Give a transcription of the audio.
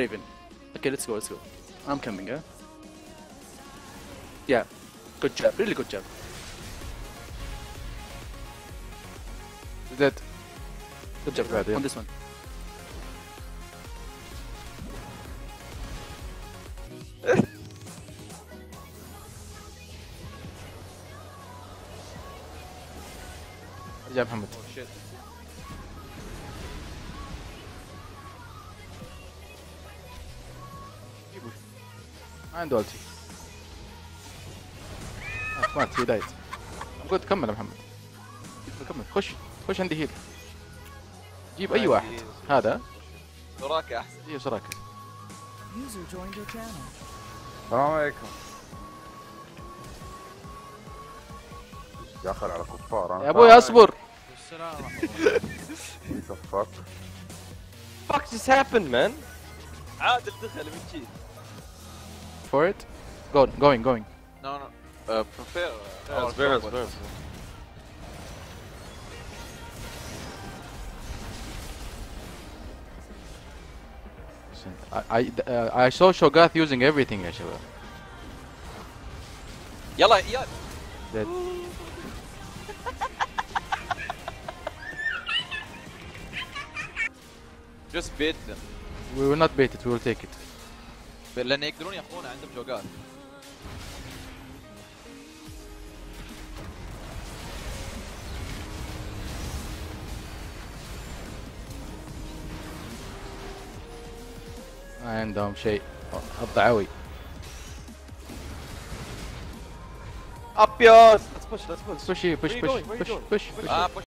Draven. Okay, let's go, let's go. I'm coming, huh? Yeah, good job, really good job. That Good job, Bad, yeah. on this one. Good job, Hamid. Oh, shit. عنده التي مات هي دايت قلت كمل يا محمد. كمل. خش. خش عندي هيل جيب أي واحد. هذا. وراك احسن your channel. السلام عليكم. داخل على كفار أنا يا أبوي أصبر. تفك fuck? Just happened man. عادل دخل من جيت for it. Go, going, going. No, no. Uh, prepare. Uh, yeah, it's it's. I, I, uh, I saw Shogath using everything actually. Yalla, yeah. Dead. Just bait them. We will not bait it, we will take it. لأن يقدرون ياخذونه عندهم جوجات. ما عندهم شيء. الضعوي ابيوس بس بوش ليتس بوش بوشي بوش بوش بوش بوش